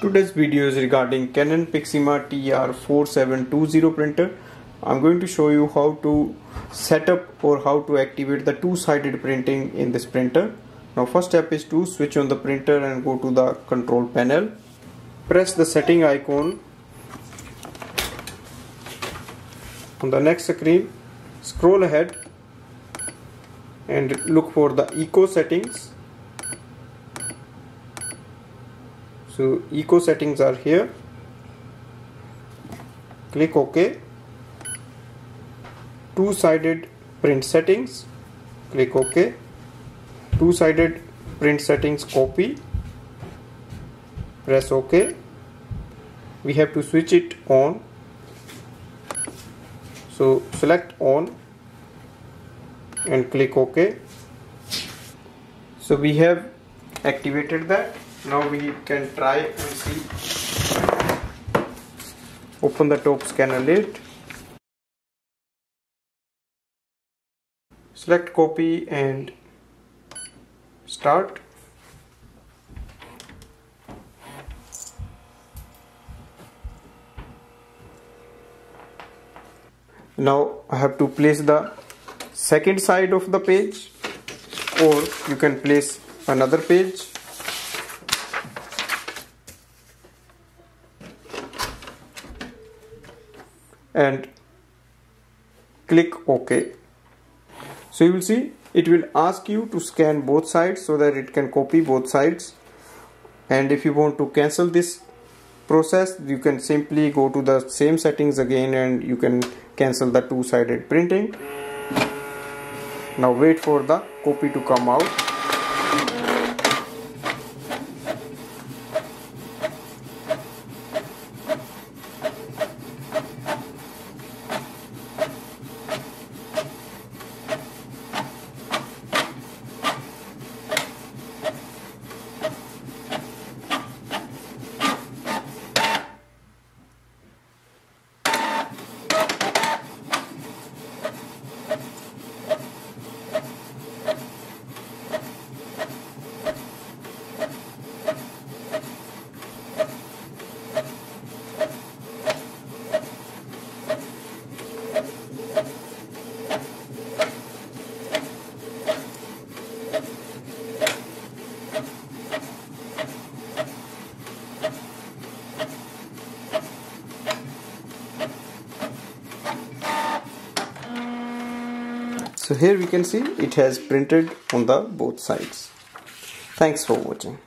Today's video is regarding Canon Pixma TR4720 printer. I'm going to show you how to set up or how to activate the two-sided printing in this printer. Now first step is to switch on the printer and go to the control panel. Press the setting icon. On the next screen, scroll ahead and look for the eco settings so eco settings are here. Click ok. Two-sided print settings. Click ok. Two-sided print settings copy. Press ok. We have to switch it on. So select on and click ok. So we have activated that now we can try and see. Open the top scanner lid. Select copy and start. Now I have to place the second side of the page or you can place another page and click OK. So you will see it will ask you to scan both sides so that it can copy both sides. And if you want to cancel this process you can simply go to the same settings again and you can cancel the two-sided printing. Now wait for the copy to come out so here we can see it has printed on the both sides. Thanks for watching